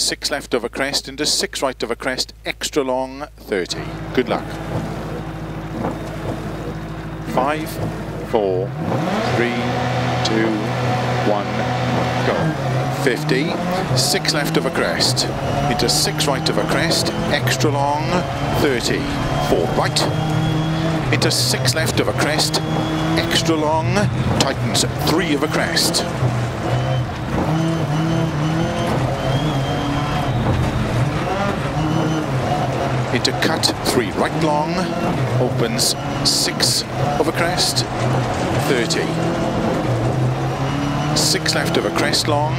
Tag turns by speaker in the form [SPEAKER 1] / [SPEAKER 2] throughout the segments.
[SPEAKER 1] Six left of a crest into six right of a crest, extra long, 30. Good luck. Five, four, three, two, one, go. 50, six left of a crest, into six right of a crest, extra long, 30, four right, into six left of a crest, extra long, tightens three of a crest. Into cut, three right long, opens six of a crest, 30 six left of a crest long.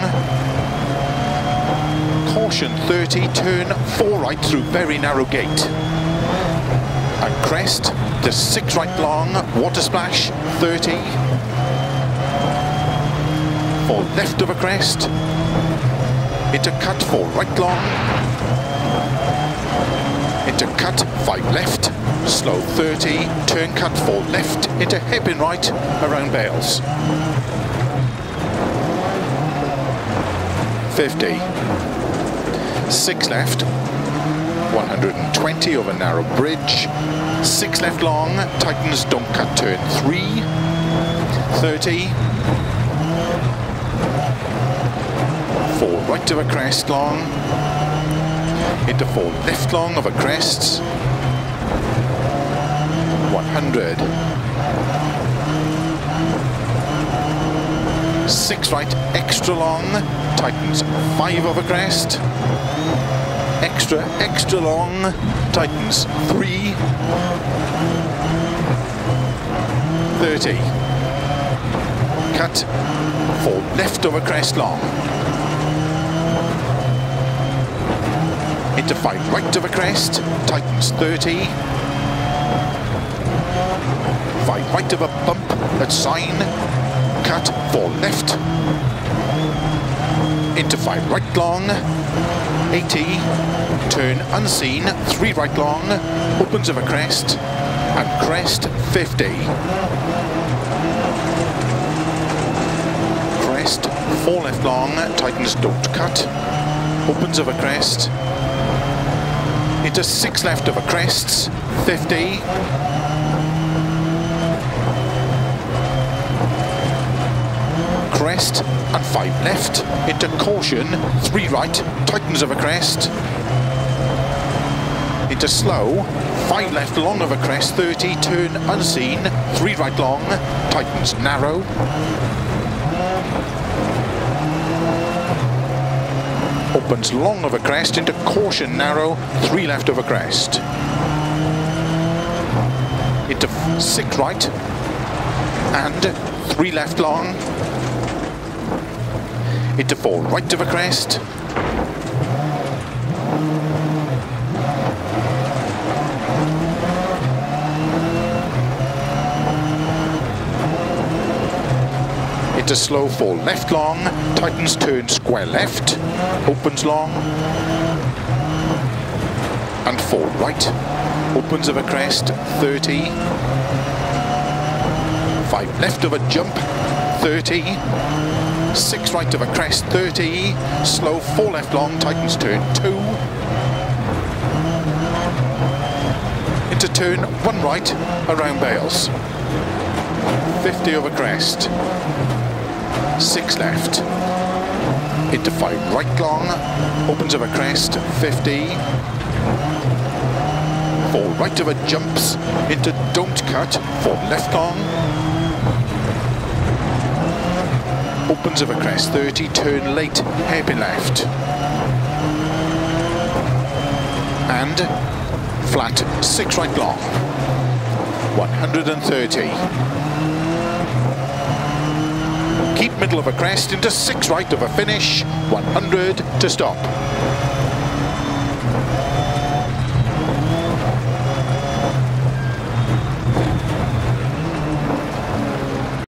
[SPEAKER 1] Caution 30, turn four right through very narrow gate. And crest to six right long, water splash 30. Four left of a crest. Into cut four right long. Into cut five left, slow 30, turn cut four left, into hairpin right around Bales. 50. Six left, 120 over narrow bridge. Six left long, tightens don't cut turn three. 30. Four right of a crest long. Into four left long of a crest. 100. Six right, extra long, tightens five of a crest, extra, extra long, tightens three, 30, cut, four left over crest long, into five right over crest, tightens 30, five right of a bump, at sign, cut, four left, into five right long, 80, turn unseen, three right long, opens of a crest, and crest 50. Crest, four left long, tightens don't cut, opens of a crest, into six left of a crest, 50, crest and five left. Into caution. Three right tightens of a crest. Into slow. Five left long of a crest. 30 turn unseen. Three right long. Tightens narrow opens long of a crest into caution narrow three left of a crest into six right and three left long into four, right of a crest. Slow four, left long, tightens turn square left, opens long, and four right, opens of a crest, 30, five left of a jump, 30, six right of a crest, 30, slow, four left long, tightens turn two, into turn one right, around Bales, 50 over crest, six left, into five. Right long, opens over crest, 50, four. Right of a jumps, into don't cut, four. Left long, opens a crest, 30, turn late, hairpin left. And flat, six. Right long, 130. Keep middle of a crest into six right of a finish, 100 to stop.